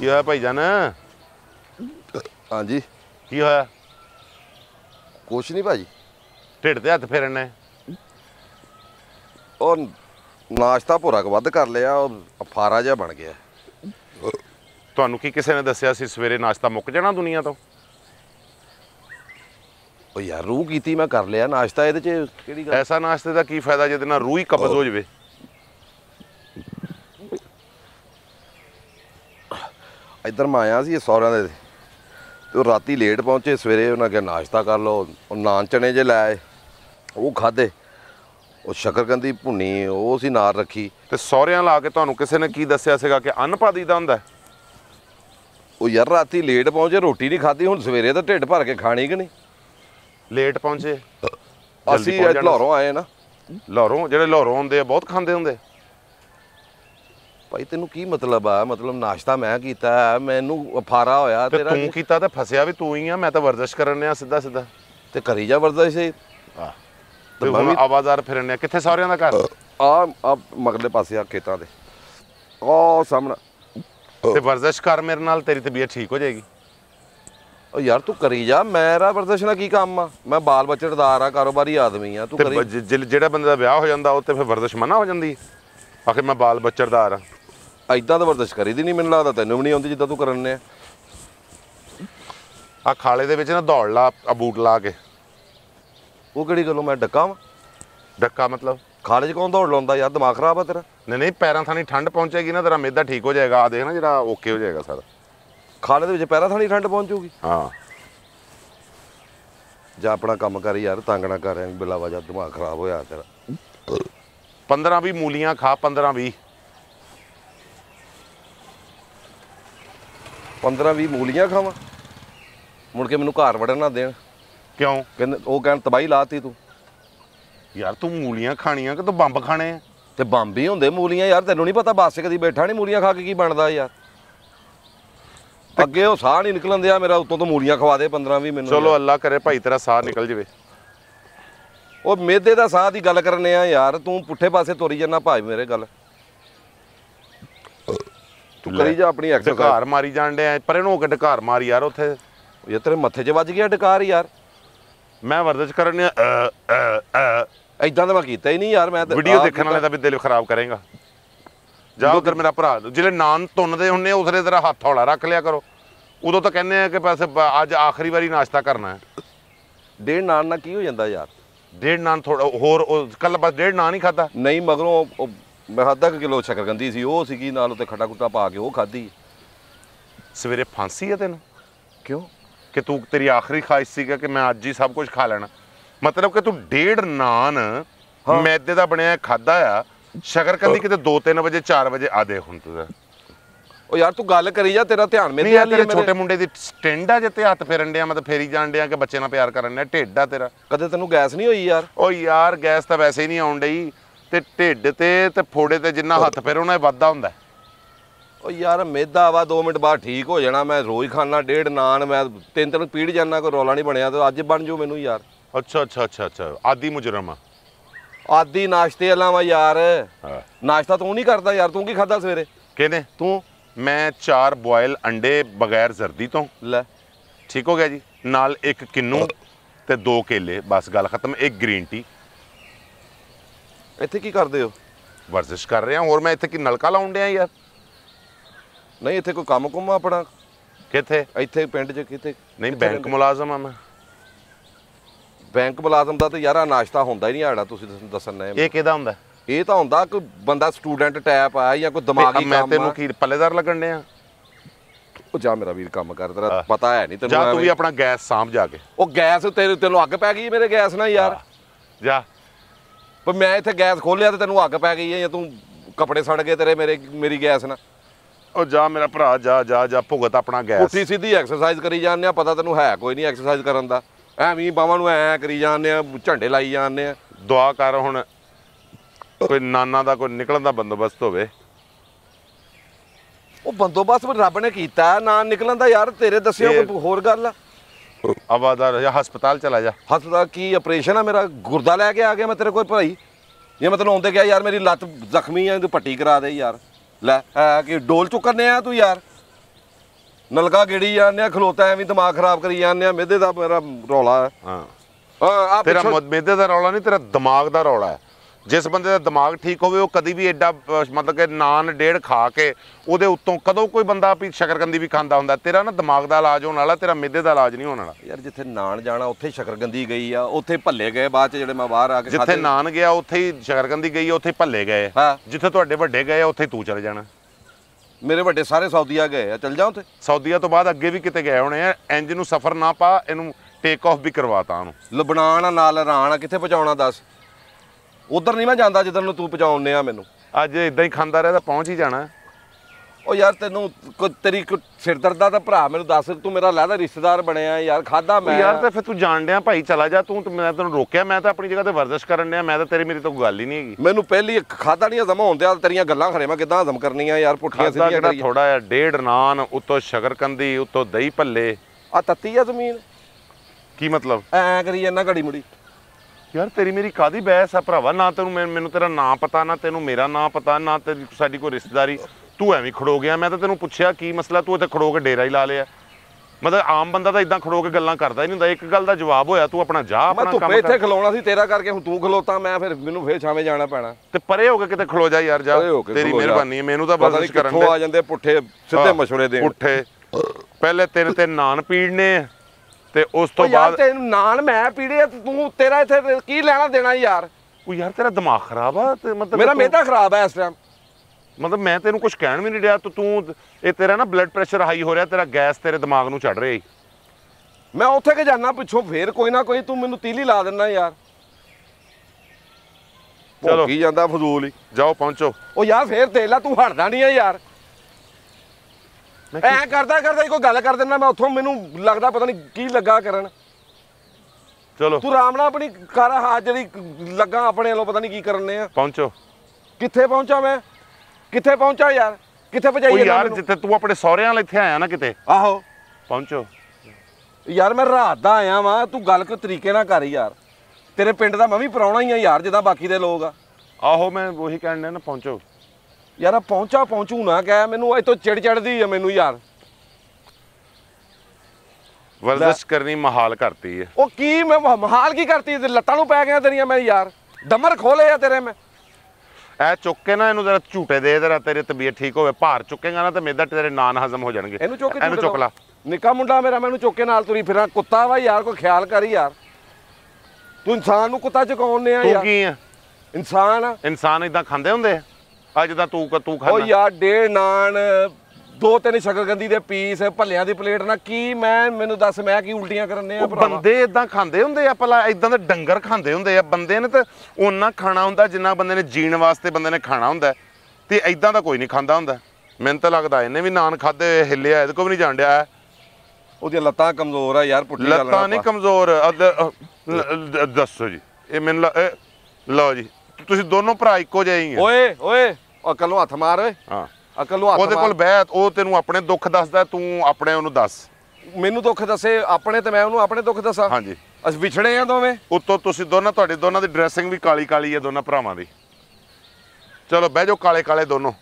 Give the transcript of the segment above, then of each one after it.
ਕੀ ਹੋਇਆ ਭਾਈ ਜਾਨ ਹਾਂਜੀ। ਕੀ ਹੋਇਆ? ਕੁਛ ਨਹੀਂ ਭਾਜੀ। ਢਿੱਡ ਤੇ ਹੱਥ ਫੇਰਨ ਨੇ। ਉਹ ਨਾਸ਼ਤਾ ਭੋਰਾ ਵੱਧ ਕਰ ਲਿਆ ਉਹ ਫਾਰਾ ਜਿਹਾ ਬਣ ਗਿਆ। ਤੁਹਾਨੂੰ ਕੀ ਕਿਸੇ ਨੇ ਦੱਸਿਆ ਸੀ ਸਵੇਰੇ ਨਾਸ਼ਤਾ ਮੁੱਕ ਜਾਣਾ ਦੁਨੀਆ ਤੋਂ? ਉਹ ਯਾਰ ਰੂਹ ਕੀਤੀ ਮੈਂ ਕਰ ਲਿਆ ਨਾਸ਼ਤਾ ਇਹਦੇ ਚ ਕਿਹੜੀ ਗੱਲ? ਐਸਾ ਨਾਸ਼ਤੇ ਦਾ ਕੀ ਫਾਇਦਾ ਜਿਹਦੇ ਨਾਲ ਰੂਹ ਹੀ ਕਬਜ਼ ਹੋ ਜਾਵੇ? ਇੱਧਰ ਮੈਂ ਆਇਆ ਸੀ ਇਹ ਸਹੁਰਿਆਂ ਦੇ। ਤੇ ਉਹ ਰਾਤੀ ਲੇਟ ਪਹੁੰਚੇ ਸਵੇਰੇ ਉਹਨਾਂ ਕਿਹਾ ਨਾਸ਼ਤਾ ਕਰ ਲਓ। ਉਹ ਨਾਨ ਚਣੇ ਜੇ ਲੈ ਆਏ ਉਹ ਖਾਦੇ ਉਹ ਸ਼ਕਰਕੰਦੀ ਭੁੰਨੀ ਉਹ ਸੀ ਨਾਲ ਰੱਖੀ। ਤੇ ਸਹੁਰਿਆਂ ਲਾ ਕੇ ਤੁਹਾਨੂੰ ਕਿਸੇ ਨੇ ਕੀ ਦੱਸਿਆ ਸੀਗਾ ਕਿ ਅੰਨਪਾਦੀ ਦਾ ਹੁੰਦਾ? ਉਹ ਯਾਰ ਰਾਤੀ ਲੇਟ ਪਹੁੰਚੇ ਰੋਟੀ ਨਹੀਂ ਖਾਧੀ ਹੁਣ ਸਵੇਰੇ ਤਾਂ ਢਿੱਡ ਭਰ ਕੇ ਖਾਣੀ ਕਿ ਨਹੀਂ? ਲੇਟ ਪਹੁੰਚੇ। ਅਸੀਂ। ਲਾਹੌਰੋਂ ਆਏ ਨਾ। ਲਾਹੌਰੋਂ ਜਿਹੜੇ ਲਾਹੌਰੋਂ ਆਉਂਦੇ ਆ ਬਹੁਤ ਖਾਂਦੇ ਹੁੰਦੇ। ਭਾਈ ਤੈਨੂੰ ਕੀ ਮਤਲਬ ਆ? ਮਤਲਬ ਨਾਸ਼ਤਾ ਮੈਂ ਕੀਤਾ ਹੈ, ਮੈਨੂੰ ਫਾਰਾ ਹੋਇਆ ਤੇ ਤੇਰਾ ਤੂੰ ਕੀਤਾ ਤੇ ਫਸਿਆ ਵੀ ਤੂੰ ਹੀ ਆ ਮੈਂ ਤਾਂ ਵਰਜ਼ਿਸ਼ ਕਰਨ ਆ ਸਿੱਧਾ ਸਿੱਧਾ। ਤੇ ਕਰੀ ਜਾ ਵਰਦਾ ਸੀ ਤੇ ਮੈਂ ਹੁਣ ਆਵਾਜ਼ਾਰ ਫਿਰਨੇ ਕਿੱਥੇ ਸਹੁਰਿਆਂ ਦਾ ਘਰ? ਆ ਆ ਮਗਲੇ ਪਾਸੇ ਆ ਖੇਤਾਂ ਦੇ। ਉਹ ਸਾਹਮਣੇ ਤੇ ਵਰਜ਼ਿਸ਼ ਕਰ ਮੇਰੇ ਨਾਲ ਤੇਰੀ ਤਬੀਅਤ ਠੀਕ ਹੋ ਜਾਏਗੀ? ਉਹ ਯਾਰ ਤੂੰ ਕਰੀ ਜਾ ਮੇਰਾ ਵਰਦਸ਼ ਨਾਲ ਕੀ ਕੰਮ ਆ? ਮੈਂ ਬਾਲ ਬੱਚੜਦਾਰ ਆ ਕਾਰੋਬਾਰੀ ਆਦਮੀ ਆ ਤੂੰ ਤੇ ਕਰੀ। ਜਿਹੜਾ ਬੰਦੇ ਦਾ ਵਿਆਹ ਹੋ ਜਾਂਦਾ ਉਹ ਤੇ ਫਿਰ ਵਰਜ਼ਿਸ਼ ਮਨਾ ਹੋ ਜਾਂਦੀ ਆਖੇ ਮੈਂ ਬਾਲ ਬੱਚਰਦਾਰ ਆ ਐਦਾਂ ਤਾਂ ਵਰਦਸ਼ ਕਰੀਦੀ ਨਹੀਂ ਮੈਨੂੰ ਲੱਗਦਾ ਤੈਨੂੰ ਵੀ ਨਹੀਂ ਆਉਂਦੀ ਜਿੱਦਾਂ ਤੂੰ ਕਰਨ ਨੇ ਆ ਖਾਲੇ ਦੇ ਵਿੱਚ ਨਾ ਦੌੜ ਲਾ ਆ ਬੂਟ ਲਾ ਕੇ। ਉਹ ਕਿਹੜੀ ਗੱਲੋਂ ਮੈਂ ਡੱਕਾ ਵਾਂ? ਡੱਕਾ ਮਤਲਬ? ਖਾਲੇ 'ਚ ਕੌਣ ਦੌੜ ਲਾਉਂਦਾ ਯਾਰ ਦਿਮਾਗ ਖਰਾਬ ਆ ਤੇਰਾ? ਨਹੀਂ ਨਹੀਂ ਪੈਰਾਂ ਥਾਣੀ ਠੰਡ ਪਹੁੰਚੇਗੀ ਨਾ ਤੇਰਾ ਮੇਦਾ ਠੀਕ ਹੋ ਜਾਏਗਾ। ਆ ਦੇਖ ਨਾ ਜਿਹੜਾ ਓਕੇ ਹੋ ਜਾਏਗਾ ਸਾਰਾ। ਖਾਲੇ ਦੇ ਵਿੱਚ ਪੈਰਾਂ ਥਾਣੀ ਠੰਡ ਪਹੁੰਚੂਗੀ? ਹਾਂ। ਜਾਂ ਆਪਣਾ ਕੰਮ ਕਰ ਯਾਰ ਤੰਗ ਨਾ ਕਰ ਐਵੇਂ ਬਿਲਾ ਵਜਾ ਦਿਮਾਗ ਖਰਾਬ ਹੋਇਆ ਤੇਰਾ। 15 20 ਮੂਲੀਆਂ ਖਾ 15 20 15 20 ਮੂਲੀਆਂ ਖਾਵਾਂ। ਮੁੜ ਕੇ ਮੈਨੂੰ ਘਰ ਵੜਨ ਨਾ ਦੇਣ। ਕਿਉਂ? ਕਹਿੰਦੇ ਉਹ ਕਹਿਣ ਤਬਾਈ ਲਾਤੀ ਤੂੰ। ਯਾਰ ਤੂੰ ਮੂਲੀਆਂ ਖਾਣੀਆਂ ਕਿ ਤੂੰ ਬੰਬ ਖਾਣੇ ਆ? ਤੇ ਬੰਬ ਹੀ ਹੁੰਦੇ ਮੂਲੀਆਂ ਯਾਰ ਤੈਨੂੰ ਨਹੀਂ ਪਤਾ ਬੱਸ ਕਦੀ ਬੈਠਾ ਨਹੀਂ ਮੂਲੀਆਂ ਖਾ ਕੇ ਕੀ ਬਣਦਾ ਯਾਰ। ਅੱਗੇ ਉਹ ਸਾਹ ਨਹੀਂ ਨਿਕਲਣ ਦਿਆ ਮੇਰਾ ਉਤੋਂ ਤੋਂ ਮੂਲੀਆਂ ਖਵਾ ਦੇ 15 20 ਮੈਨੂੰ ਚਲੋ ਅੱਲਾ ਕਰੇ ਭਾਈ ਤੇਰਾ ਸਾਹ ਨਿਕਲ ਜਾਵੇ। ਉਹ ਮੇਦੇ ਦਾ ਸਾਹ ਦੀ ਗੱਲ ਕਰਨੇ ਆ ਯਾਰ ਤੂੰ ਪੁੱਠੇ ਪਾਸੇ ਤੁਰੀ ਜਾਂਦਾ ਭਾਈ ਮੇਰੇ ਗੱਲ। ਤੂੰ ਕਰੀ ਜਾ ਆਪਣੀ ਐਕਸਰਸਾਈਜ਼ ਢਕਾਰ ਮਾਰੀ ਜਾਣ ਡਿਆ ਪਰੇ ਨੂੰ ਹੋ ਕੇ ਮਾਰ ਯਾਰ ਉੱਥੇ। ਇਹ ਤੇਰੇ ਮੱਥੇ 'ਚ ਵੱਜ ਗਿਆ ਡਕਾਰ ਯਾਰ। ਮੈਂ ਵਰਦਿਸ਼ ਕਰਨ। ਐਦਾਂ ਦਾ ਮੈਂ ਕੀਤਾ ਹੀ ਨਹੀਂ ਯਾਰ ਮੈਂ ਵੀਡੀਓ ਦੇਖਣ ਵਾਲੇ ਦਾ ਵੀ ਦਿਲ ਖਰਾਬ ਕਰੇਗਾ। ਜਾ ਉਧਰ ਮੇਰਾ ਭਰਾ ਜਿਹੜੇ ਨਾਨ ਤੁੰਨਦੇ ਹੁੰਨੇ ਉਸਰੇ ਤੇਰਾ ਹੱਥ ਹੌਲਾ ਰੱਖ ਲਿਆ ਕਰੋ। ਉਦੋਂ ਤਾਂ ਕਹਿੰਦੇ ਆ ਕਿ ਬਸ ਅੱਜ ਆਖਰੀ ਵਾਰੀ ਨਾਸ਼ਤਾ ਕਰਨਾ ਹੈ। ਡੇਢ ਨਾਨ ਨਾਲ ਕੀ ਹੋ ਜਾਂਦਾ ਯਾਰ? ਡੇਢ ਨਾਨ ਥੋੜਾ ਹੋਰ ਕੱਲ ਬਸ ਡੇਢ ਨਾਨ ਹੀ ਖਾਦਾ ਨਹੀਂ ਮਗਰੋਂ ਮੈਂ ਅੱਧਾ ਕੁ ਕਿਲੋ ਸ਼ਕਰਕੰਦੀ ਸੀ ਉਹ ਸੀਗੀ ਨਾਲ ਉੱਤੇ ਖੱਟਾ ਖੁੱਟਾ ਪਾ ਕੇ ਉਹ ਖਾਧੀ। ਸਵੇਰੇ ਫਾਂਸੀ ਹੈ ਤੈਨੂੰ? ਕਿਉਂ? ਕਿ ਤੂੰ ਤੇਰੀ ਆਖਰੀ ਖਾਹਿਸ਼ ਸੀਗਾ ਕਿ ਮੈਂ ਅੱਜ ਹੀ ਸਭ ਕੁਝ ਖਾ ਲੈਣਾ। ਮਤਲਬ ਕਿ ਤੂੰ ਡੇਢ ਨਾਨ ਮੈਦੇ ਦਾ ਬਣਿਆ ਖਾਦਾ ਆ ਸ਼ਕਰਕੰਦੀ ਕਿਤੇ 2-3 ਵਜੇ 4 ਵਜੇ ਆ ਦੇ ਹੁਣ ਤੂੰ। ਉਹ ਯਾਰ ਤੂੰ ਗੱਲ ਕਰੀ ਜਾ ਤੇਰਾ ਧਿਆਨ ਮੇਰੇ ਹੀ ਤੇਰੇ ਆ ਛੋਟੇ। ਮੁੰਡੇ ਦੀ ਸਟੈਂਡ ਆ ਜੇ ਤੇ ਹੱਥ ਫੇਰਨ ਡਿਆ ਮਤਲਬ ਫੇਰੀ ਜਾਣ ਡਿਆ ਕਿ ਬੱਚੇ ਨਾਲ ਪਿਆਰ ਕਰਨ ਡਿਆ ਢਿੱਡ ਆ ਤੇਰਾ। ਕਦੇ ਤੈਨੂੰ ਗੈਸ ਨਹੀਂ ਹੋਈ ਯਾਰ? ਓ ਯਾਰ ਗੈਸ ਤਾਂ ਵੈਸੇ ਹੀ ਨਹੀਂ ਆਉਣ ਡਈ। ਤੇ ਢਿੱਡ ਤੇ ਤੇ ਫੋੜੇ ਤੇ ਜਿੰਨਾ ਹੱਥ ਫੇਰੋ ਉਹਨਾਂ ਵੱਧਦਾ ਹੁੰਦਾ। ਉਹ ਯਾਰ ਮੇਦਾ ਵਾ 2 ਮਿੰਟ ਬਾਅਦ ਠੀਕ ਹੋ ਜਾਣਾ ਮੈਂ ਰੋਜ਼ ਖਾਣਾ ਡੇਢ ਨਾਨ ਮੈਂ ਤਿੰਨ ਤਿੰਨ ਪੀੜ ਜਾਣਾ ਕੋਈ ਰੌਲਾ ਨਹੀਂ ਬਣਿਆ ਤੇ ਅੱਜ ਬਣ ਜੂ ਮੈਨੂੰ ਯਾਰ। ਅੱਛਾ ਅੱਛਾ ਅੱਛਾ ਅੱਛਾ ਆਦੀ ਮੁਜਰਮ ਆ। ਆਦੀ ਨਾਸ਼ਤੇ ਵਾਲਾ ਵਾ ਯਾਰ। ਹਾਂ। ਨਾਸ਼ਤਾ ਤੂੰ ਨਹੀਂ ਕਰਦਾ ਯਾਰ ਤੂੰ ਕੀ ਖਾਦਾ ਸਵੇਰੇ? ਕਹਿੰਦੇ ਤੂੰ। ਮੈਂ ਚਾਰ ਬੋਇਲ ਅੰਡੇ ਬਗੈਰ ਜ਼ਰਦੀ ਤੋਂ। ਲੈ। ਠੀਕ ਹੋ ਗਿਆ ਜੀ? ਨਾਲ ਇੱਕ ਕਿੰਨੂ ਤੇ ਦੋ ਕੇਲੇ ਬਸ ਗੱਲ ਖਤਮ ਇੱਕ ਗ੍ਰੀਨ ਟੀ। ਇੱਥੇ ਕੀ ਕਰਦੇ ਹੋ? ਵਰਜ਼ਿਸ਼ ਕਰ ਰਿਹਾ ਹੋਰ ਮੈਂ ਇੱਥੇ ਕੀ ਨਲਕਾ ਲਾਉਣ ਡਿਆ ਯਾਰ? ਨਹੀਂ ਇੱਥੇ ਕੋਈ ਕੰਮ ਕੁੰਮ ਆਪਣਾ? ਕਿੱਥੇ? ਇੱਥੇ ਪਿੰਡ 'ਚ ਕਿਤੇ ਨਹੀਂ ਬੈਂਕ? ਮੁਲਾਜ਼ਮ ਆ ਮੈਂ। ਬੈਂਕ ਮੁਲਾਜ਼ਮ ਦਾ ਤੇ ਯਾਰਾ ਨਾਸ਼ਤਾ ਹੁੰਦਾ ਹੀ ਨਹੀਂ ਆੜਾ ਤੁਸੀਂ ਦੱਸ- ਦੱਸਣ ਨੇ ਇਹ ਕਿਹਦਾ ਹੁੰਦਾ? ਇਹ ਤਾਂ ਹੁੰਦਾ ਕੋਈ ਬੰਦਾ ਸਟੂਡੈਂਟ ਟੈਪ ਆ ਜਾਂ ਕੋਈ ਦਿਮਾਗੀ ਮੈਂ ਕੰਮ ਤੈਨੂੰ ਆ। ਕੀ ਪੱਲੇਦਾਰ ਲੱਗਣ ਡਿਆ? ਉਹ ਜਾ ਮੇਰਾ ਵੀਰ ਕੰਮ ਕਰ ਤੇਰਾ। ਪਤਾ ਹੈ ਨਹੀਂ ਤੈਨੂੰ ਜਾ ਤੂੰ। ਵੀ ਆਪਣਾ ਗੈਸ ਸਾਂਭ ਜਾ ਕੇ। ਉਹ ਗੈਸ ਤੇਰੇ ਤੈਨੂੰ ਅੱਗ ਪੈ ਗਈ ਮੇਰੇ ਗੈਸ ਨਾਲ ਯਾਰ। ਜਾ। ਪਰ ਮੈਂ ਇੱਥੇ ਗੈਸ ਖੋਲਿਆ ਤੇ ਤੈਨੂੰ ਅੱਗ ਪੈ ਗਈ ਹੈ ਜਾਂ ਤੂੰ ਕੱਪੜੇ ਸੜ ਗਏ ਤੇਰੇ ਮੇਰੇ ਮੇਰੀ ਗੈਸ ਨਾਲ? ਉਹ ਜਾ ਮੇਰਾ ਭਰਾ ਜਾ ਜਾ ਜਾ ਭੁਗਤ ਆਪਣਾ ਗੈਸ। ਪੁੱਠੀ ਸਿੱਧੀ ਐਕਸਰਸਾਈਜ਼ ਕਰੀ ਜਾਂਦੇ ਆ ਪਤਾ ਤੈਨੂੰ ਹੈ ਕੋਈ ਨਹੀਂ ਐਕਸਰਸਾਈਜ਼ ਕਰਨ ਦਾ। ਐਵੇਂ ਬਾਵਾਂ ਨੂੰ ਐ ਕਰੀ ਜਾਂਦੇ ਆ ਝੰਡੇ ਲਾਈ ਜਾਂਦੇ ਆ। ਦੁਆ ਕਰ ਹੁਣ ਕੋਈ ਨਾਨਾ ਦਾ ਕੋਈ ਨਿਕਲਣ ਦਾ ਬੰਦੋਬਸਤ ਹੋਵੇ। ਉਹ ਬੰਦੋਬਸਤ ਰੱਬ ਨੇ ਕੀਤਾ ਨਾ ਨਿਕਲਣ ਦਾ ਯਾਰ ਤੇਰੇ ਦੱਸਿਓ ਇਹ- ਕੋਈ ਹੋਰ ਗੱਲ ਆ? ਆਵਾਜ਼ਾਰ ਜਾਂ ਹਸਪਤਾਲ ਚਲਾ ਜਾ ਹਸਪਤਾਲ ਕੀ ਆਪਰੇਸ਼ਨ ਆ ਮੇਰਾ ਗੁਰਦਾ ਲੈ ਕੇ ਆ ਗਿਆ ਮੈਂ ਤੇਰੇ ਕੋਲ ਭਾਈ ਜੇ ਮੈਂ ਤੈਨੂੰ ਆਉਂਦੇ ਗਿਆ ਯਾਰ ਮੇਰੀ ਲੱਤ ਜ਼ਖਮੀ ਆ ਤੂੰ ਪੱਟੀ ਕਰਾ ਦੇ ਯਾਰ ਲੈ ਕਿ ਡੋਲ ਚੁੱਕਨੇ ਆ ਤੂੰ ਯਾਰ ਨਲਕਾ ਗੇੜੀ ਜਾਂਦੇ ਆ ਖਲੋਤਾ ਐਵੇਂ ਦਿਮਾਗ ਖਰਾਬ ਕਰੀ ਜਾਂਦੇ ਆ ਮਿਹਦੇ ਦਾ ਮੇਰਾ ਰੌਲਾ ਹੈ ਆ ਤੇਰਾ ਮਿਹਦੇ ਦਾ ਰੌਲਾ ਨਹੀਂ ਤੇਰਾ ਦਿਮਾਗ ਦਾ ਰੌਲਾ ਹੈ ਜਿਸ ਬੰਦੇ ਦਾ ਦਿਮਾਗ ਠੀਕ ਹੋਵੇ ਉਹ ਕਦੀ ਵੀ ਐਡਾ ਮਤਲਬ ਕਿ ਨਾਨ ਡੇਢ ਖਾ ਕੇ ਉਹਦੇ ਉੱਤੋਂ ਕਦੋਂ ਕੋਈ ਬੰਦਾ ਵੀ ਸ਼ਕਰਕੰਦੀ ਵੀ ਖਾਂਦਾ ਹੁੰਦਾ। ਤੇਰਾ ਨਾ ਦਿਮਾਗ ਦਾ ਇਲਾਜ ਹੋਣ ਵਾਲਾ ਤੇਰਾ ਮਿਹਦੇ ਦਾ ਇਲਾਜ ਨਹੀਂ ਹੋਣ ਵਾਲਾ। ਯਾਰ ਜਿੱਥੇ ਨਾਨ ਜਾਣਾ ਉੱਥੇ ਸ਼ਕਰਗੰਦੀ ਗਈ ਆ ਉੱਥੇ ਭੱਲੇ ਗਏ ਬਾਅਦ ਚ ਜਿਹੜੇ ਮੈਂ ਬਾਹਰ ਆ ਕੇ ਜਿੱਥੇ। ਨਾਨ ਗਿਆ ਉੱਥੇ ਹੀ ਸ਼ਕਰਕੰਦੀ ਗਈ ਉੱਥੇ ਭੱਲੇ ਗਏ। ਜਿੱਥੇ ਤੁਹਾਡੇ ਵੱਡੇ ਗਏ ਉੱਥੇ ਤੂੰ ਚਲੇ ਜਾਣਾ। ਮੇਰੇ ਵੱਡੇ ਸਾਰੇ ਸਾਊਦੀਆ ਗਏ ਆ ਚੱਲ ਜਾ ਉੱਥੇ। ਸਾਊਦੀਆ ਤੋਂ ਬਾਅਦ ਅੱਗੇ ਵੀ ਕਿਤੇ ਗਏ ਹੋਣੇ ਆ ਇੰਜ ਨੂੰ ਸਫਰ ਨਾ ਪਾ ਇਹਨੂੰ ਟੇਕ ਆਫ ਵੀ ਕਰਵਾਤਾ ਉਹਨੂੰ। ਲਬਨਾਨ ਨਾਲ ਇਰਾਨ ਕਿੱਥੇ ਪਹੁੰਚਾਉਣਾ ਦੱਸ? ਉਧਰ ਨਹੀਂ ਮੈਂ ਜਾਂਦਾ ਜਿੱਧਰ ਨੂੰ ਤੂੰ ਪਹੁੰਚਾਉਣੇ ਆ ਮੈਨੂੰ। ਅੱਜ ਇਦਾਂ ਹੀ ਖਾਂਦਾ ਰਿਹਾ ਤਾਂ ਪਹੁੰਚ ਹੀ ਜਾਣਾ। ਉਹ ਯਾਰ ਤੈਨੂੰ ਕੋਈ ਤੇਰੀ ਕੋਈ ਸਿਰਦਰਦ ਦਾ ਤਾਂ ਭਰਾ ਮੈਨੂੰ ਦੱਸ ਤੂੰ ਮੇਰਾ ਲੱਗਦਾ ਰਿਸ਼ਤੇਦਾਰ ਬਣਿਆ ਯਾਰ ਖਾਦਾ ਮੈਂ ਯਾਰ ਤੇ ਫਿਰ ਤੂੰ ਜਾਣ ਡਿਆ ਭਾਈ ਚਲਾ ਜਾ ਤੂੰ ਮੈਂ ਤੈਨੂੰ ਰੋਕਿਆ ਮੈਂ ਤਾਂ ਆਪਣੀ ਜਗ੍ਹਾ ਤੇ ਵਰਜ਼ਿਸ਼ ਕਰਨ ਡਿਆ ਮੈਂ ਤਾਂ ਤੇਰੀ ਮੇਰੀ ਤਾਂ ਗੱਲ ਹੀ ਨਹੀਂ ਹੈਗੀ। ਮੈਨੂੰ ਪਹਿਲੀ ਖਾਦਾ ਨਹੀਂ ਹਜ਼ਮ ਹੋਣ ਦਿਆ ਤੇਰੀਆਂ ਗੱਲਾਂ ਖਰੇ ਮੈਂ ਕਿੱਦਾਂ ਹਜ਼ਮ ਕਰਨੀਆਂ ਯਾਰ ਪੁੱਠੀਆਂ ਸਿੱਧੀਆਂ ਕਰੀਆਂ ਥੋੜਾ ਜਿਹਾ ਡੇਢ ਨਾਨ ਉੱਤੋਂ ਸ਼ਕਰਕੰਦੀ ਉੱਤੋਂ ਦਹੀਂ ਭੱਲੇ। ਆ ਤੱਤੀ ਆ ਜ਼ਮੀਨ। ਕੀ ਮਤਲਬ? ਐ ਕਰੀ ਜਾਂਦਾ ਘੜੀ ਮੁੜੀ। ਯਾਰ ਤੇਰੀ ਮੇਰੀ ਕਾਦੀ ਬਹਿਸ ਆ ਭਰਾਵਾ? ਨਾ ਤੈਨੂੰ ਮੈਂ- ਮੈਨੂੰ ਤੇਰਾ ਨਾਂ ਪਤਾ ਨਾ ਤੈਨੂੰ ਮੇਰਾ ਨਾਂ ਪਤਾ ਨਾ ਤੇਰੀ ਸਾਡੀ ਕੋਈ ਰਿਸ਼ਤੇਦਾਰੀ। ਤੂੰ ਐਵੇਂ ਖੜੋ ਗਿਆ। ਮੈਂ ਤਾਂ ਤੈਨੂੰ ਪੁੱਛਿਆ ਕੀ ਮਸਲਾ? ਤੂੰ ਇੱਥੇ ਖੜੋ ਕੇ ਡੇਰਾ ਹੀ ਲਾ ਲਿਆ। ਮਤਲਬ ਆਮ ਬੰਦਾ ਤਾਂ ਇਦਾਂ ਖੜੋ ਕੇ ਗੱਲਾਂ ਕਰਦਾ ਹੀ ਨਹੀਂ ਹੁੰਦਾ। ਇੱਕ ਗੱਲ ਦਾ ਜਵਾਬ ਹੋਇਆ ਤੂੰ ਆਪਣਾ ਜਾ ਮੈਂ ਆਪਣਾ ਕੰਮ ਇੱਥੇ ਕਰ। ਖਲੋਣਾ ਸੀ ਤੇਰਾ ਕਰਕੇ ਹੁਣ ਤੂੰ ਖਲੋਤਾ ਮੈਂ ਫਿਰ ਮੈਨੂੰ ਫੇਰ ਛਾਵੇਂ ਜਾਣਾ ਪੈਣਾ। ਤੇ ਪਰੇ ਹੋ ਕੇ ਕਿਤੇ ਖਲੋ ਜਾ ਯਾਰ ਜਾ। ਤੇਰੀ। ਮਿਹਰਬਾਨੀ ਹੈ ਮੈਨੂੰ ਤਾਂ ਨਹੀਂ ਕਰਨ ਕਿੱਥੋਂ ਆ ਦੇ ਜਾਂਦੇ ਪੁੱਠੇ ਸਿੱਧੇ ਮਸ਼ਵਰੇ ਦੇਣ। ਉੱਠੇ ਪਹਿਲੇ ਤਿੰਨ ਤਿੰਨ ਨਾਨ ਪੀੜਨੇ ਤੇ ਉਸ ਤੋਂ ਯਾਰ ਬਾਅਦ ਤੈਨੂੰ ਨਾਨ ਮੈਂ ਪੀੜੇ ਆ ਤੇ ਤੇਰਾ ਇੱਥੇ ਕੀ ਲੈਣਾ ਦੇਣਾ ਯਾਰ? ਉਹ ਯਾਰ ਤੇਰਾ ਦਿਮਾਗ ਖਰਾਬ ਆ ਤੇ ਮਤਲਬ ਮੇਰਾ ਮਿਹਦਾ ਖਰਾਬ ਹੈ ਇਸ ਟਾਈਮ ਮਤਲਬ ਮੈਂ ਤੈਨੂੰ ਕੁਝ ਕਹਿਣ ਵੀ ਨਹੀਂ ਰਿਹਾ ਤੂੰ ਤੂੰ ਇਹ ਤੇਰਾ ਨਾ ਬਲੱਡ ਪ੍ਰੈਸ਼ਰ ਹਾਈ ਹੋ ਰਿਹਾ ਤੇਰਾ ਗੈਸ ਤੇਰੇ ਦਿਮਾਗ ਨੂੰ ਚੜ ਰਹੀ ਮੈਂ ਉੱਥੇ ਕਿ ਜਾਣਾ ਪਿੱਛੋਂ ਫੇਰ ਕੋਈ ਨਾ ਕੋਈ ਤੂੰ ਮੈਨੂੰ ਤੀਲੀ ਲਾ ਦਿੰਦਾ ਯਾਰ। ਚਲੋ। ਕੀ ਜਾਂਦਾ ਫਜ਼ੂਲ ਹੀ। ਜਾਓ ਪਹੁੰਚੋ। ਉਹ ਯਾਰ ਫੇਰ ਤੇਲਾ ਤੂੰ ਹਟਦਾ ਨਹੀਂ ਆ ਯਾਰ। ਐ ਕਰਦਾ ਕਰਦਾ ਕੋਈ ਗੱਲ ਕਰ ਦਿੰਦਾ ਮੈਂ ਉੱਥੋਂ ਮੈਨੂੰ ਲੱਗਦਾ ਪਤਾ ਨਹੀਂ ਕੀ ਲੱਗਾ ਕਰਨ। ਚਲੋ। ਤੂੰ ਆਰਾਮ ਨਾਲ ਆਪਣੀ ਕਰ ਜਿਹੜੀ ਲੱਗਾ ਆਪਣੇ ਵੱਲੋਂ ਪਤਾ ਨਹੀਂ ਕੀ ਕਰਨੇ ਆ। ਪਹੁੰਚੋ। ਕਿੱਥੇ ਪਹੁੰਚਾ ਮੈਂ? ਕਿੱਥੇ ਪਹੁੰਚਾ ਯਾਰ? ਕਿੱਥੇ ਪਹੁੰਚਾਈ ਯਾਰ ਜਿੱਥੇ ਤੂੰ ਆਪਣੇ ਸਹੁਰਿਆਂ ਨਾਲ ਇੱਥੇ ਆਇਆ ਨਾ ਕਿਤੇ। ਆਹੋ। ਪਹੁੰਚੋ। ਯਾਰ ਮੈਂ ਰਾਤ ਦਾ ਆਇਆ ਵਾਂ ਤੂੰ ਗੱਲ ਕੋ ਤਰੀਕੇ ਨਾਲ ਕਰ ਯਾਰ। ਤੇਰੇ ਪਿੰਡ ਦਾ ਮੈਂ ਵੀ ਪਰਾਉਣਾ ਹੀ ਆ ਯਾਰ ਜਿੱਦਾਂ ਬਾਕੀ ਦੇ ਲੋਕ ਆ। ਆਹੋ ਮੈਂ ਉਹੀ ਕਹਿਣ ਡਿਆ ਨਾ ਪਹੁੰਚੋ। ਯਾਰ ਆ ਪਹੁੰਚਾ ਪਹੁੰਚੂ ਨਾ ਕਹਿ ਮੈਨੂੰ ਇੱਥੋਂ ਚਿੜ ਚੜਦੀ ਆ ਮੈਨੂੰ ਯਾਰ। ਵਰਜ਼ਿਸ਼ ਕਰਨੀ ਮਹਾਲ ਕਰਤੀ ਹੈ ਉਹ ਕੀ ਮੈਂ ਮਹਾਲ ਕੀ ਕਰਤੀ? ਤੇ ਲੱਤਾਂ ਨੂੰ ਪੈ ਗਿਆ ਤੇਰੀਆਂ ਮੈਂ ਯਾਰ। ਡਮਰ ਖੋਲੇ ਆ ਤੇਰੇ ਮੈਂ। ਐ ਚੁੱਕ ਕੇ ਨਾ ਇਹਨੂੰ ਜਰਾ ਝੂਟੇ ਦੇ ਤੇਰਾ ਤੇਰੀ ਤਬੀਅਤ ਠੀਕ ਹੋਵੇ ਭਾਰ ਚੁੱਕੇਗਾ ਨਾ ਤੇ ਮੇਦਾ ਤੇਰੇ ਨਾਨ ਹਜ਼ਮ ਹੋ ਜਾਣਗੇ। ਇਹਨੂੰ ਚੁੱਕ ਇਹਨੂੰ ਚੁੱਕ ਲਾ। ਨਿੱਕਾ ਮੁੰਡਾ ਮੇਰਾ ਮੈਨੂੰ ਚੁੱਕ ਕੇ ਨਾਲ ਤੁਰੀ ਫਿਰਾਂ। ਕੁੱਤਾ ਵਾ ਯਾਰ ਕੋਈ ਖਿਆਲ ਕਰ ਯਾਰ। ਤੂੰ ਇਨਸਾਨ ਨੂੰ ਕੁੱਤਾ ਚੁਕਾਉਣੇ ਆ ਤੂੰ ਯਾਰ। ਕੀ ਆ? ਇਨਸਾਨ ਆ। ਇਨਸਾਨ ਇਦਾਂ ਖਾਂਦੇ ਹੁੰਦੇ ਆ? ਅੱਜ ਤਾਂ ਤੂੰ ਤੂੰ ਉਹ ਖਾਣਾ ਯਾਰ ਡੇਢ ਨਾਨ ਦੋ ਤਿੰਨ ਸ਼ਕਰਗੰਦੀ ਦੇ ਪੀਸ ਭੱਲਿਆਂ ਦੀ ਪਲੇਟ ਨਾਲ ਕੀ ਮੈਂ ਮੈਨੂੰ ਦੱਸ ਮੈਂ ਕੀ ਉਲਟੀਆਂ ਕਰਨੇ ਆ ਉਹ ਭਰਾਵਾ? ਬੰਦੇ ਇਦਾਂ ਖਾਂਦੇ ਹੁੰਦੇ ਆ ਭਲਾ ਇਦਾਂ ਦੇ ਡੰਗਰ ਖਾਂਦੇ ਹੁੰਦੇ ਆ। ਬੰਦੇ ਨੇ ਤਾਂ ਉਹਨਾਂ ਖਾਣਾ ਹੁੰਦਾ ਜਿੰਨਾ ਬੰਦੇ ਨੇ ਜੀਣ ਵਾਸਤੇ ਬੰਦੇ ਨੇ ਖਾਣਾ ਹੁੰਦਾ। ਤੇ ਇਦਾਂ ਦਾ ਕੋਈ ਨਹੀਂ ਖਾਂਦਾ ਹੁੰਦਾ। ਮੈਨੂੰ ਤਾਂ ਲੱਗਦਾ ਇਹਨੇ ਵੀ ਨਾਨ ਖਾਦੇ ਹਿੱਲਿਆ ਇਹਦੇ ਕੋ ਵੀ ਨਹੀਂ ਜਾਣਿਆ ਉਹਦੀਆਂ ਲੱਤਾਂ ਕਮਜ਼ੋਰ ਆ ਯਾਰ ਗੱਲ ਲੱਤਾਂ ਨਹੀਂ ਕਮਜ਼ੋਰ ਦੱਸੋ ਜੀ। ਇਹ ਮੈਨੂੰ ਲਓ ਜੀ ਤੁਸੀਂ ਦੋਨੋਂ ਭਰਾ ਇੱਕੋ ਜਿਹੇ ਹੀ ਆ। ਓਏ ਓਏ ਅਕਲ ਨੂੰ ਹੱਥ ਮਾਰ ਓਏ। ਹਾਂ। ਅਕਲ ਨੂੰ ਹੱਥ ਉਹਦੇ ਕੋਲ ਬਹਿ ਉਹ ਤੈਨੂੰ ਆਪਣੇ ਦੁੱਖ ਦੱਸਦਾ ਤੂੰ ਆਪਣੇ ਉਹਨੂੰ ਦੱਸ। ਮੈਨੂੰ ਦੁੱਖ ਦੱਸੇ ਆਪਣੇ ਤੇ ਮੈਂ ਉਹਨੂੰ ਆਪਣੇ ਦੁੱਖ ਦੱਸਾਂ। ਹਾਂਜੀ। ਅਸੀਂ ਵਿਛੜੇ ਆ ਦੋਵੇਂ। ਉੱਤੋਂ ਤੁਸੀਂ ਦੋਨਾਂ ਤੁਹਾਡੇ ਦੋਨਾਂ ਦੀ ਡਰੈਸਿੰਗ ਵੀ ਕਾਲੀ ਕਾਲੀ ਹੈ ਦੋਨਾਂ ਭਰਾਵਾਂ ਦੀ। ਚਲੋ ਬਹਿ ਜਾਓ ਕਾਲੇ ਕਾਲੇ ਦੋਨੋਂ।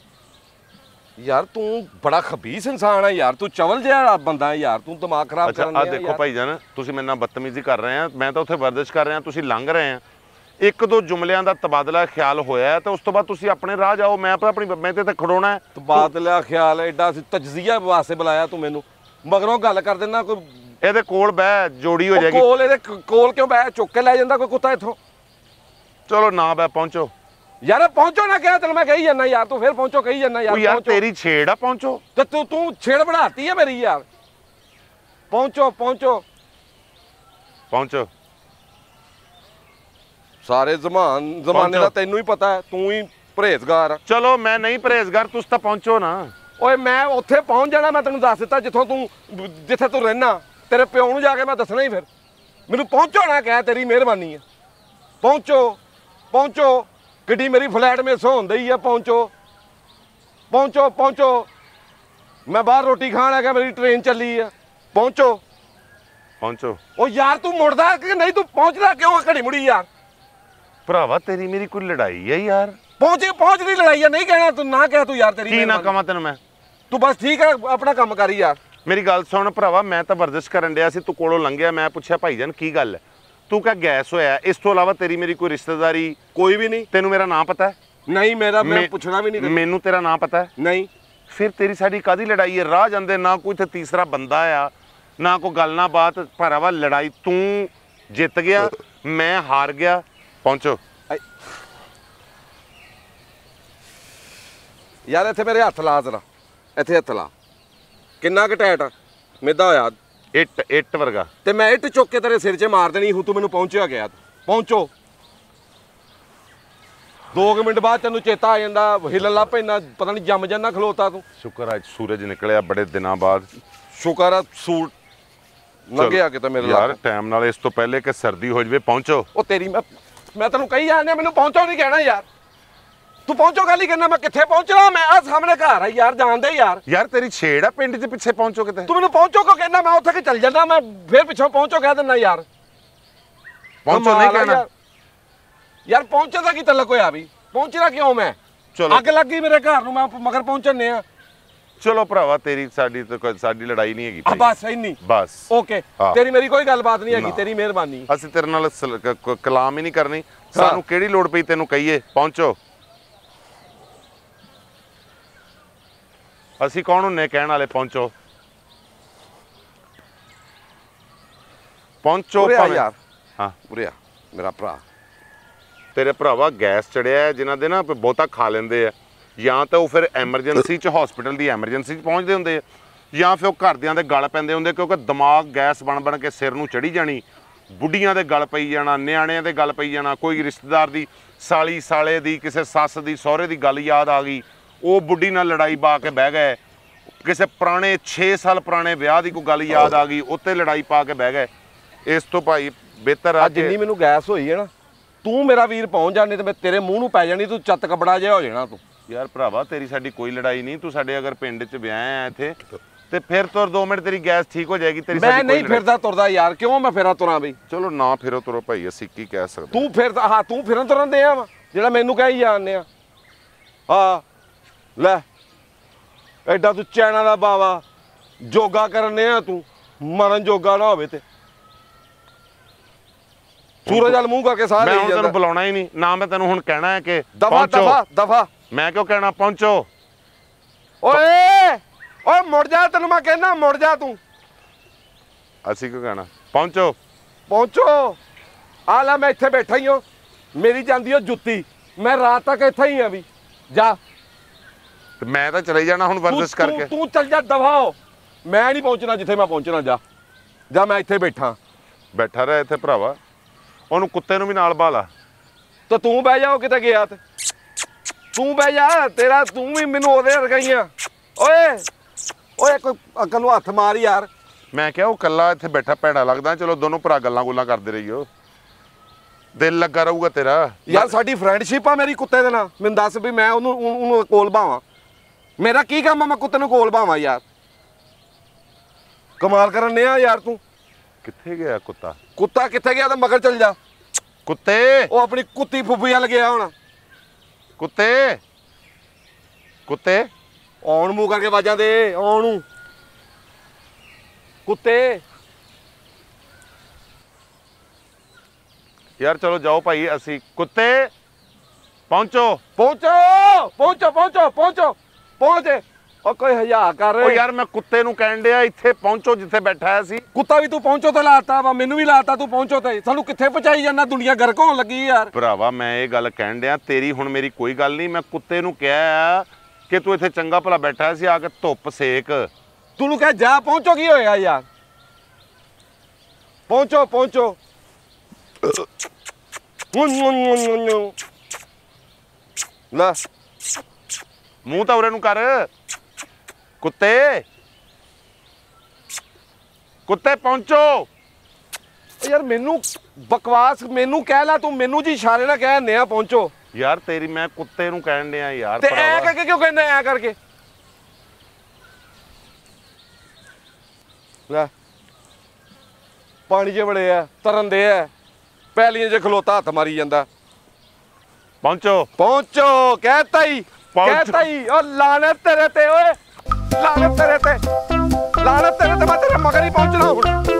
ਯਾਰ ਤੂੰ ਬੜਾ ਖਬੀਸ ਇਨਸਾਨ ਆ ਯਾਰ। ਤੂੰ ਚਵਲ ਜਿਹਾ ਬੰਦਾ ਹੈ ਯਾਰ। ਤੂੰ ਦਿਮਾਗ ਖਰਾਬ ਕਰਨ ਆ ਦੇਖੋ। ਭਾਈ ਜਾਨ ਤੁਸੀਂ ਮੇਰੇ ਨਾਲ ਬਦਤਮੀਜ਼ੀ ਕਰ ਰਹੇ ਆ। ਮੈਂ ਤਾਂ ਉੱਥੇ ਵਰਦਿਸ਼ ਕਰ ਰਿਹਾ ਤੁਸੀਂ ਲੰਘ ਰਹੇ ਆ। ਇੱਕ ਦੋ ਜੁਮਲਿਆਂ ਦਾ ਤਬਾਦਲਾ ਖਿਆਲ ਹੋਇਆ ਤੇ ਉਸ ਤੋਂ ਬਾਅਦ ਤੁਸੀਂ ਆਪਣੇ ਰਾਹ ਜਾਓ ਮੈਂ ਤਾਂ ਆਪਣੀ ਮੈਂ ਤੇ ਇੱਥੇ ਖੜੋਣਾ ਹੈ। ਤਬਾਦਲਾ ਖਿਆਲ ਐਡਾ ਸੀ ਤਜਜ਼ੀਆ ਵਾਸਤੇ ਬੁਲਾਇਆ ਤੂੰ ਮੈਨੂੰ। ਮਗਰੋਂ ਗੱਲ ਕਰ ਦਿੰਦਾ ਕੋਈ ਇਹਦੇ ਕੋਲ ਬਹਿ ਜੋੜੀ ਹੋ ਜਾਏਗੀ। ਕੋਲ ਇਹਦੇ ਕੋਲ ਕਿਉਂ ਬੈ ਚੁੱਕ ਕੇ ਲੈ ਜਾਂਦਾ ਕੋਈ ਕੁੱਤਾ ਇੱਥੋਂ। ਚਲੋ ਨਾ ਬਹਿ ਪਹੁੰਚੋ। ਯਾਰ ਪਹੁੰਚੋ ਨਾ ਕਹਿ ਤੈਨੂੰ ਮੈਂ ਕਹੀ ਜਾਂਦਾ ਯਾਰ ਤੂੰ ਫਿਰ ਪਹੁੰਚੋ ਕਹੀ ਜਾਂਦਾ ਯਾਰ ਯਾਰ। ਤੇਰੀ ਛੇੜ ਆ ਪਹੁੰਚੋ। ਤੇ ਤੂੰ ਤੂੰ ਛੇੜ ਬਣਾਤੀ ਹੈ ਮੇਰੀ ਯਾਰ। ਪਹੁੰਚੋ ਪਹੁੰਚੋ। ਪਹੁੰਚੋ। ਸਾਰੇ ਜ਼ਮਾਨ ਜ਼ਮਾਨੇ ਦਾ। ਤੈਨੂੰ ਹੀ ਪਤਾ ਹੈ ਤੂੰ ਹੀ ਪਰਹੇਜ਼ਗਾਰ ਚਲੋ ਮੈਂ ਨਹੀਂ ਪਰਹੇਜ਼ਗਾਰ ਤੁਸੀਂ ਤਾਂ ਪਹੁੰਚੋ ਨਾ। ਓਏ ਮੈਂ ਉੱਥੇ ਪਹੁੰਚ ਜਾਣਾ ਮੈਂ ਤੈਨੂੰ ਦੱਸ ਦਿੱਤਾ ਜਿੱਥੋਂ ਤੂੰ ਜਿੱਥੇ ਤੂੰ ਰਹਿਣਾ ਤੇਰੇ ਪਿਓ ਨੂੰ ਜਾ ਕੇ ਮੈਂ ਦੱਸਣਾ ਹੀ ਫਿਰ। ਮੈਨੂੰ ਪਹੁੰਚੋ ਨਾ ਕਹਿ ਤੇਰੀ ਮਿਹਰਬਾਨੀ ਹੈ ਪਹੁੰਚੋ ਪਹੁੰਚੋ। ਗੱਡੀ ਮੇਰੀ ਫਲੈਟ ਮਿਸ ਹੋਣ ਹੀ ਆ ਪਹੁੰਚੋ। ਪਹੁੰਚੋ ਪਹੁੰਚੋ। ਮੈਂ ਬਾਹਰ ਰੋਟੀ ਖਾਣ ਆ ਗਿਆ ਮੇਰੀ ਟ੍ਰੇਨ ਚੱਲੀ ਆ। ਪਹੁੰਚੋ। ਪਹੁੰਚੋ। ਉਹ ਯਾਰ ਤੂੰ ਮੁੜਦਾ ਕਿ ਨਹੀਂ? ਤੂੰ ਪਹੁੰਚਦਾ ਕਿਉਂ ਆ ਘੜੀ ਮੁੜੀ ਯਾਰ? ਭਰਾਵਾ ਤੇਰੀ ਮੇਰੀ ਕੋਈ ਲੜਾਈ ਹੈ ਯਾਰ। ਪਹੁੰਚੇ ਪਹੁੰਚ ਨਹੀਂ ਲੜਾਈ ਆ ਨਹੀਂ ਕਹਿਣਾ ਤੂੰ ਨਾ ਕਹਿ ਤੂੰ ਯਾਰ ਤੇਰੀ ਕੀ ਨਾ ਮਿਹਰਬਾਨੀ। ਕਵਾਂ ਤੈਨੂੰ ਮੈਂ? ਤੂੰ ਬਸ ਠੀਕ ਹੈ ਆਪਣਾ ਕੰਮ ਕਰੀ ਯਾਰ। ਮੇਰੀ ਗੱਲ ਸੁਣ ਭਰਾਵਾ ਮੈਂ ਤਾਂ ਵਰਜਿਸ਼ ਕਰਨ ਡਿਆ ਸੀ ਤੂੰ ਕੋਲੋਂ ਲੰਘਿਆ ਮੈਂ ਪੁੱਛਿਆ ਭਾਈਜਾਨ ਕੀ ਗੱਲ ਹੈ? ਤੂੰ ਕਹ ਗੈਸ ਹੋਇਆ? ਇਸ ਤੋਂ ਇਲਾਵਾ ਤੇਰੀ ਮੇਰੀ ਕੋਈ ਰਿਸ਼ਤੇਦਾਰੀ ਕੋਈ ਵੀ ਨਹੀਂ? ਤੈਨੂੰ ਮੇਰਾ ਨਾਂ ਪਤਾ ਹੈ? ਨਹੀਂ ਮੇਰਾ ਮੈਂ ਮੇ- ਪੁੱਛਣਾ ਵੀ ਨਹੀਂ ਤੈਨੂੰ। ਮੈਨੂੰ ਤੇਰਾ ਨਾਂ ਪਤਾ ਹੈ? ਨਹੀਂ। ਫਿਰ ਤੇਰੀ ਸਾਡੀ ਕਾਦੀ ਲੜਾਈ ਹੈ? ਰਾਹ ਜਾਂਦੇ ਨਾ ਕੋਈ ਤੇ ਤੀਸਰਾ ਬੰਦਾ ਆ ਨਾ ਕੋਈ ਗੱਲ ਨਾ ਬਾਤ। ਭਰਾਵਾ ਲੜਾਈ ਤੂੰ ਜਿੱਤ ਗਿਆ ਮੈਂ ਹਾਰ ਗਿਆ ਪਹੁੰਚੋ। ਯਾਰ ਇੱਥੇ ਮੇਰੇ ਹੱਥ ਲਾ ਜ਼ਰਾ। ਇੱਥੇ ਹੱਥ ਲਾ। ਕਿੰਨਾ ਕੁ ਟਾਈਟ ਆ। ਮਿੱਦਾ ਹੋਇਆ। ਇੱਟ ਇੱਟ ਵਰਗਾ। ਤੇ ਮੈਂ ਇੱਟ ਚੁੱਕ ਕੇ ਤੇਰੇ ਸਿਰ 'ਚ ਮਾਰ ਦੇਣੀ ਹੂੰ ਤੂੰ ਮੈਨੂੰ ਪਹੁੰਚਿਆ ਗਿਆ। ਪਹੁੰਚੋ। 2 ਮਿੰਟ ਬਾਅਦ ਤੈਨੂੰ ਚੇਤਾ ਆ ਜਾਂਦਾ ਹਿੱਲਣ ਲੱਗ ਪੈਂਦਾ ਪਤਾ ਨਹੀਂ ਜੰਮ ਜਾਂਦਾ ਖਲੋਤਾ ਤੂੰ। ਸ਼ੁਕਰ ਅੱਜ ਸੂਰਜ ਨਿਕਲਿਆ ਬੜੇ ਦਿਨਾਂ ਬਾਅਦ। ਸ਼ੁਕਰ ਆ ਸੂਟ ਲੰਘਿਆ ਕਿਤੇ ਮੇਰੇ ਯਾਰ ਟਾਈਮ ਨਾਲ ਇਸ ਤੋਂ ਪਹਿਲੇ ਕਿ ਸਰਦੀ ਹੋ ਜਵੇ ਪਹੁੰਚੋ। ਉਹ ਤੇਰੀ ਮੈਂ ਮੈਂ ਤੈਨੂੰ ਕਹੀ ਜਾਂਦੇ ਮੈਨੂੰ ਪਹੁੰਚੋ ਨਹੀਂ ਕਹਿਣਾ ਯਾਰ। ਤੂੰ ਪਹੁੰਚੋ ਗੱਲ ਹੀ ਕਰਨਾ ਮੈਂ ਕਿੱਥੇ ਪਹੁੰਚਣਾ? ਮੈਂ ਆ ਸਾਹਮਣੇ ਘਰ ਆ ਯਾਰ ਜਾਣਦੇ ਯਾਰ। ਯਾਰ ਤੇਰੀ ਛੇੜ ਆ ਪਿੰਡ 'ਚ ਪਿੱਛੇ ਪਹੁੰਚੋ ਕਿਤੇ। ਤੂੰ ਮੈਨੂੰ ਪਹੁੰਚੋ ਕੋ ਕਹਿਣਾ ਮੈਂ ਉੱਥੇ ਕਿ ਚੱਲ ਜਾਂਦਾ ਮੈਂ ਫੇਰ ਪਿੱਛੋਂ ਪਹੁੰਚੋ ਕਹਿ ਦਿੰਦਾ ਯਾਰ। ਪਹੁੰਚੋ ਨਹੀਂ ਕਹਿਣਾ। ਯਾਰ। ਯਾਰ ਪਹੁੰਚੇ ਦਾ ਕੀ ਤਲਕ ਹੋਇਆ ਵੀ? ਪਹੁੰਚਣਾ ਕਿਉਂ ਮੈਂ? ਚਲੋ। ਅੱਗ ਲੱਗੀ ਮੇਰੇ ਘਰ ਨੂੰ ਮੈਂ ਮਗਰ ਪਹੁੰਚਣੇ ਆ ਚਲੋ ਭਰਾਵਾ ਤੇਰੀ ਸਾਡੀ ਤਾਂ ਕੋਈ- ਸਾਡੀ ਲੜਾਈ ਨਹੀਂ ਹੈਗੀ ਆ ਭਾਈ। ਬਸ ਇੰਨੀ। ਬਸ। ਓਕੇ ਹਾਂ। ਤੇਰੀ ਮੇਰੀ ਕੋਈ ਗੱਲਬਾਤ ਨਹੀਂ ਹੈਗੀ। ਤੇਰੀ ਮਿਹਰਬਾਨੀ। ਅਸੀਂ ਤੇਰੇ ਨਾਲ ਸਲ- ਕ- ਕ- ਕਲਾਮ ਹੀ ਨਹੀਂ ਕਰਨੀ। ਸਾਨੂੰ ਕਿਹੜੀ ਲੋੜ ਪਈ ਤੈਨੂੰ ਕਹੀਏ? ਪਹੁੰਚੋ। ਅਸੀਂ ਕੌਣ ਹੁੰਨੇ ਕਹਿਣ ਵਾਲੇ? ਪਹੁੰਚੋ। ਪਹੁੰਚੋ ਉਰੇ ਆ ਭਾਵੇਂ- ਯਾਰ। ਹਾਂ। ਉਰੇ ਆ ਮੇਰਾ ਭਰਾ। ਤੇਰੇ ਭਰਾਵਾ ਗੈਸ ਚੜਿਆ ਹੈ, ਜਿਨ੍ਹਾਂ ਦੇ ਨਾ ਬਹੁਤਾ ਖਾ ਲੈਂਦੇ ਆ। ਜਾਂ ਤਾਂ ਉਹ ਫਿਰ ਐਮਰਜੈਂਸੀ ਚ ਹਸਪੀਟਲ ਦੀ ਐਮਰਜੈਂਸੀ ਚ ਪਹੁੰਚਦੇ ਹੁੰਦੇ ਆ ਜਾਂ ਫਿਰ ਉਹ ਘਰਦਿਆਂ ਦੇ ਗਲ ਪੈਂਦੇ ਹੁੰਦੇ ਕਿਉਂਕਿ ਦਿਮਾਗ ਗੈਸ ਬਣ ਬਣ ਕੇ ਸਿਰ ਨੂੰ ਚੜੀ ਜਾਣੀ। ਬੁੱਢੀਆਂ ਦੇ ਗਲ ਪਈ ਜਾਣਾ ਨਿਆਣਿਆਂ ਦੇ ਗਲ ਪਈ ਜਾਣਾ ਕੋਈ ਰਿਸ਼ਤੇਦਾਰ ਦੀ ਸਾਲੀ ਸਾਲੇ ਦੀ ਕਿਸੇ ਸੱਸ ਦੀ ਸਹੁਰੇ ਦੀ ਗੱਲ ਯਾਦ ਆ ਗਈ ਉਹ ਬੁੱਢੀ ਨਾਲ ਲੜਾਈ ਪਾ ਕੇ ਬਹਿ ਗਏ। ਕਿਸੇ ਪੁਰਾਣੇ 6 ਸਾਲ ਪੁਰਾਣੇ ਵਿਆਹ ਦੀ ਕੋਈ ਗੱਲ ਯਾਦ ਆ ਗਈ ਉੱਤੇ ਲੜਾਈ ਪਾ ਕੇ ਬਹਿ ਗਏ। ਇਸ ਤੋਂ ਭਾਈ ਬਿਹਤਰ ਆ ਜਿੰਨੀ ਮੈਨੂੰ ਗੈਸ ਹੋਈ ਹੈ ਨਾ ਤੂੰ ਮੇਰਾ ਵੀਰ ਪਹੁੰਚ ਜਾਣੇ ਤੇ ਮੈਂ ਤੇਰੇ ਮੂੰਹ ਨੂੰ ਪੈ ਜਾਣੀ ਤੂੰ ਚੱਤ ਕਬੜਾ ਜਿਹਾ ਹੋ ਜਾਣਾ ਤੂੰ। ਯਾਰ ਭਰਾਵਾ ਤੇਰੀ ਸਾਡੀ ਕੋਈ ਲੜਾਈ ਨਹੀਂ ਤੂੰ ਸਾਡੇ ਅਗਰ ਪਿੰਡ 'ਚ ਵਿਆਹ ਆ ਇੱਥੇ ਤੇ ਫਿਰ ਤੁਰ 2 ਮਿੰਟ ਤੇਰੀ ਗੈਸ ਠੀਕ ਹੋ ਜਾਏਗੀ ਤੇਰੀ ਮੈਂ ਨਹੀਂ ਫਿਰਦਾ ਤੁਰਦਾ ਯਾਰ ਕਿਉਂ ਮੈਂ ਫੇਰਾ ਤੁਰਾਂ ਬਈ? ਚਲੋ ਨਾ ਫਿਰੋ ਤੁਰੋ ਭਾਈ ਅਸੀਂ ਕੀ ਕਹਿ ਸਕਦੇ ਤੂੰ ਫਿਰਦਾ ਹਾਂ ਤੂੰ ਫਿਰਨ ਤੁਰਨ ਦੇ ਆ ਵਾ ਜਿਹੜਾ ਮੈਨੂੰ ਕਹੀ ਜਾਂਦੇ ਆ। ਹਾਂ ਲੈ ਐਡਾ ਤੂੰ ਚੈਨਾ ਦਾ ਬਾਵਾ ਜੋਗਾ ਕਰਨ ਆ ਤੂੰ ਮਰਨ ਜੋਗਾ ਨਾ ਹੋਵੇ ਤੇ। ਸੂਰਜ ਵਾਲ ਮੂੰਹ ਕਰਕੇ ਸਾਹ ਮੈਂ ਤੈਨੂੰ ਬੁਲਾਉਣਾ ਹੀ ਨਹੀਂ ਨਾ ਮੈਂ ਤੈਨੂੰ ਹੁਣ ਕਹਿਣਾ ਹੈ ਕਿ ਦਫਾ ਦਫਾ ਦਫਾ। ਮੈਂ ਕਿਉਂ ਕਹਿਣਾ? ਪਹੁੰਚੋ। ਓਏ! ਓਏ ਮੁੜ ਜਾ ਤੈਨੂੰ ਮੈਂ ਕਹਿੰਦਾ ਮੁੜ ਜਾ ਤੂੰ। ਅਸੀਂ ਕਿਉਂ ਕਹਿਣਾ? ਪਹੁੰਚੋ। ਪਹੁੰਚੋ। ਆ ਲੈ ਮੈਂ ਇੱਥੇ ਬੈਠਾ ਹੀ ਹਾਂ। ਮੇਰੀ ਜਾਂਦੀ ਓ ਜੁੱਤੀ। ਮੈਂ ਰਾਤ ਤੱਕ ਇੱਥੇ ਹੀ ਆ ਵੀ। ਜਾ। ਤੇ ਮੈਂ ਤਾਂ ਚਲੇ ਜਾਣਾ ਹੁਣ ਤੂੰ- ਕਰਕੇ। ਤੂੰ ਚੱਲ ਜਾ ਦਫਾਓ ਮੈਂ ਨਹੀਂ ਪਹੁੰਚਣਾ ਜਿੱਥੇ ਮੈਂ ਪਹੁੰਚਣਾ ਜਾ। ਜਾ ਮੈਂ ਇੱਥੇ ਬੈਠਾ। ਬੈਠਾ ਰਹਿ ਇੱਥੇ ਭਰਾਵਾ। ਉਹਨੂੰ ਕੁੱਤੇ ਨੂੰ ਵੀ ਨਾਲ ਬਾਲਾ। ਤੇ ਤੂੰ ਬਹਿ ਜਾ ਉਹ ਕਿਤੇ ਗਿਆ ਤੇ। ਤੂੰ ਬਹਿ ਜਾ ਤੇਰਾ ਤੂੰ ਵੀ ਮੈਨੂੰ ਉਹਦੇ ਵਰਗਾਈਆਂ ਓਏ ਓਏ ਕੋਈ ਅਕਲ ਨੂੰ ਹੱਥ ਮਾਰ ਯਾਰ। ਮੈਂ ਕਿਹਾ ਉਹ ਕੱਲਾ ਇੱਥੇ ਬੈਠਾ ਭੈੜਾ ਲੱਗਦਾ ਚਲੋ ਦੋਨੋਂ ਭਰਾ ਗੱਲਾਂ ਗੁੱਲਾਂ ਕਰਦੇ ਰਹੀਓ। ਦਿਲ ਲੱਗਾ ਰਹੂਗਾ ਤੇਰਾ। ਯਾਰ ਸਾਡੀ ਫਰੈਂਡਸ਼ਿਪ ਆ ਮੇਰੀ ਕੁੱਤੇ ਦੇ ਨਾਲ। ਮੈਨੂੰ ਦੱਸ ਵੀ ਮੈਂ ਉਹਨੂੰ ਉਹਨੂੰ ਕੋਲ ਭਾਵਾਂ। ਮੇਰਾ ਕੀ ਕੰਮ ਆ ਮੈਂ ਕੁੱਤੇ ਨੂੰ ਕੋਲ ਭਾਵਾਂ ਯਾਰ। ਕਮਾਲ ਕਰਨ ਨੇ ਆ ਯਾਰ ਤੂੰ। ਕਿੱਥੇ ਗਿਆ ਕੁੱਤਾ? ਕੁੱਤਾ ਕਿੱਥੇ ਗਿਆ ਤਾਂ ਮਗਰ ਚੱਲ ਜਾ। ਕੁੱਤੇ? ਉਹ ਆਪਣੀ ਕੁੱਤੀ ਫੁੱਫੀ ਵੱਲ ਗਿਆ ਹੁਣ। ਕੁੱਤੇ। ਕੁੱਤੇ। ਆਉਣ ਮੂੰਹ ਕਰਕੇ ਵਾਜਾਂ ਦੇ ਆਉਣ ਨੂੰ। ਕੁੱਤੇ। ਯਾਰ ਚਲੋ ਜਾਓ ਭਾਈ ਅਸੀਂ ਕੁੱਤੇ। ਪਹੁੰਚੋ। ਪਹੁੰਚੋ ਪਹੁੰਚੋ ਪਹੁੰਚੋ ਪਹੁੰਚੋ। ਪਹੁੰਚੇ। ਉਹ ਕੋਈ ਹਯਾ ਕਰ। ਉਹ ਯਾਰ ਮੈਂ ਕੁੱਤੇ ਨੂੰ ਕਹਿਣ ਡਿਆ ਇੱਥੇ ਪਹੁੰਚੋ ਜਿੱਥੇ ਬੈਠਾ ਹੈ ਸੀ। ਕੁੱਤਾ ਵੀ ਤੂੰ ਪਹੁੰਚੋ ਤੇ ਲਾਤਾ ਵਾ ਮੈਨੂੰ ਵੀ ਲਾਤਾ ਤੂੰ ਪਹੁੰਚੋ ਤੇ ਸਾਨੂੰ ਕਿੱਥੇ ਪਹੁੰਚਾਈ ਜਾਂਦਾ ਦੁਨੀਆ ਗਰਕ ਹੋਣ ਲੱਗੀ ਯਾਰ। ਭਰਾਵਾ ਮੈਂ ਇਹ ਗੱਲ ਕਹਿਣ ਡਿਆ ਤੇਰੀ ਹੁਣ ਮੇਰੀ ਕੋਈ ਗੱਲ ਨਹੀਂ ਮੈਂ ਕੁੱਤੇ ਨੂੰ ਕਿਹਾ ਕਿ ਤੂੰ ਇੱਥੇ ਚੰਗਾ ਭਲਾ ਬੈਠਾ ਸੀ ਆ ਕੇ ਧੁੱਪ ਸੇਕ। ਤੂੰ ਨੂੰ ਕਹਿ ਜਾ ਪਹੁੰਚੋ ਕੀ ਹੋਏਗਾ ਯਾਰ? ਪਹੁੰਚੋ ਪਹੁੰਚੋ। ਲੈ। ਮੂੰਹ ਤਾਂ ਉਰੇ ਨੂੰ ਕਰ। ਕੁੱਤੇ। ਕੁੱਤੇ ਪਹੁੰਚੋ। ਯਾਰ ਮੈਨੂੰ ਬਕਵਾਸ ਮੈਨੂੰ ਕਹਿ ਲੈ ਤੂੰ ਮੈਨੂੰ ਜੀ ਇਸ਼ਾਰੇ ਨਾਲ ਕਹਿ ਨਿਆ ਪਹੁੰਚੋ। ਯਾਰ ਤੇਰੀ ਮੈਂ ਕੁੱਤੇ ਨੂੰ ਕਹਿਣ ਡਿਆ ਯਾਰ ਤੇ ਐ। ਕਰਕੇ ਕਿਉਂ ਕਹਿੰਦਾ ਐ ਕਰਕੇ? ਲੈ। ਪਾਣੀ 'ਚ ਬੜੇ ਆ ਤਰਨ ਦੇ ਆ ਪੈਲੀਆਂ 'ਚ ਖਲੋਤਾ ਹੱਥ ਮਾਰੀ ਜਾਂਦਾ। ਪਹੁੰਚੋ। ਪਹੁੰਚੋ ਕਹਿਤਾ ਹੀ। ਕਹਿਤਾ ਹੀ ਓ ਲਾਨਤ ਤੇਰੇ ਤੇ ਓਏ। ਲਾਨਤ ਤੇਰੇ ਤੇ ਲਾਨਤ ਤੇਰੇ ਤੇ ਮੈਂ ਤੇਰੇ ਮਗਰ ਹੀ ਪਹੁੰਚਣਾ ਹੁਣ।